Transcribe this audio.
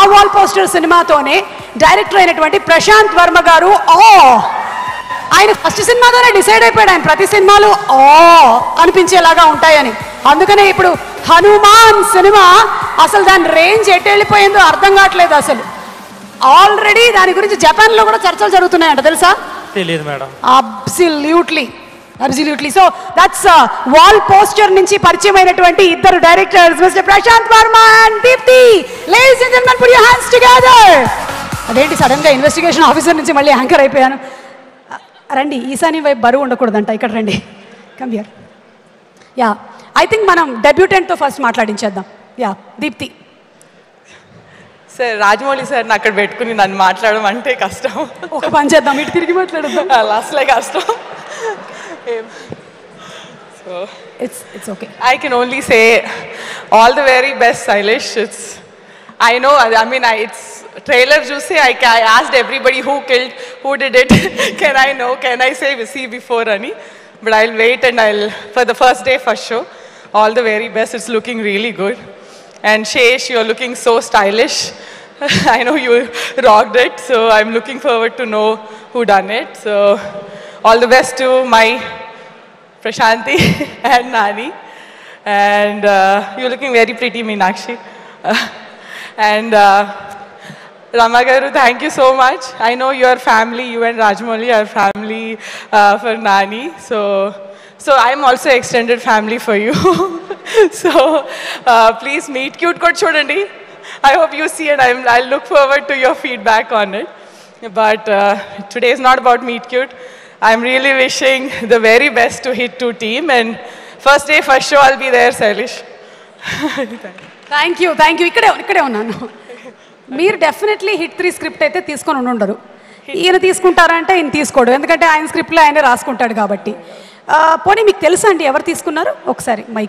ఆ wall poster సినిమాతోనే director అయినటువంటి ప్రశాంత్ వర్మ గారు ఓ ఆయన ఫస్ట్ సినిమాతోనే డిసైడ్ అయిపోయాడు. ఆయన ప్రతి సినిమాలు ఓ అనిపించేలాగా ఉంటాయని. అందుకనే ఇప్పుడు హనుమాన్ సినిమా అసలు దాని రేంజ్ ఎటు వెళ్ళిపోయిందో అర్థం కావట్లేదు అసలు. ఆల్రెడీ దాని గురించి జపాన్లో కూడా చర్చలు జరుగుతున్నాయంట తెలుసా? తెలియదు madam. Absolutely absolutely so that's wall poster నుంచి పరిచయం అయినటువంటి ఇద్దరు directors mister Prashanth Varma and Deepthi ladies and gentlemen put your hands together అదేంటి సడన్గా ఇన్వెస్టిగేషన్ ఆఫీసర్ నుంచి మళ్ళీ యాంకర్ అయిపోయాను? రండి ఈశాని వైపు బరువు ఉండకూడదంట. ఇక్కడ రండి. Come here ya I think మనం డెబ్యూటెంట్తో ఫస్ట్ మాట్లాడించేద్దాం. యా దీప్తి. సార్ రాజమౌళి సార్ని అక్కడ పెట్టుకుని నన్ను మాట్లాడడం అంటే కష్టం. ఒక పని చేద్దాం ఇటు తిరిగి మాట్లాడదాం అసలే కష్టం. So it's it's okay I can only say all the very best, Silesh. It's, I know, I mean, I, it's trailer juicy. I, I asked everybody who killed, who did it. can I know? Can I say see before Ani? But I'll wait and I'll, for the first day first show, all the very best. It's looking really good. And Shesh, you're looking so stylish. I know you rocked it, so I'm looking forward to know who done it. So all the best to my Prashanti and Nani. And uh, you're looking very pretty, Meenakshi. And uh, Ramagaru, thank you so much. I know your family, you and Rajmouli are family uh, for Nani. So, so I'm also extended family for you. so uh, please meet cute Kot Chodandi. I hope you see and I'm, I'll look forward to your feedback on it. But uh, today is not about Meet Cute. I'm really wishing the very best to Hit 2 team and first day, first show, I'll be there, Salish. Thank you thank you ఇక్కడే ఇక్కడే ఉన్నాను. మీరు definitely hit three script అయితే తీసుకొని ఉండి ఉండరు ఈయన తీసుకుంటారంటే ఈయన తీసుకోడు. ఎందుకంటే ఆయన స్క్రిప్ట్లో ఆయనే రాసుకుంటాడు కాబట్టి. పోనీ మీకు తెలుసా అండి ఎవరు తీసుకున్నారు? ఒకసారి మైక్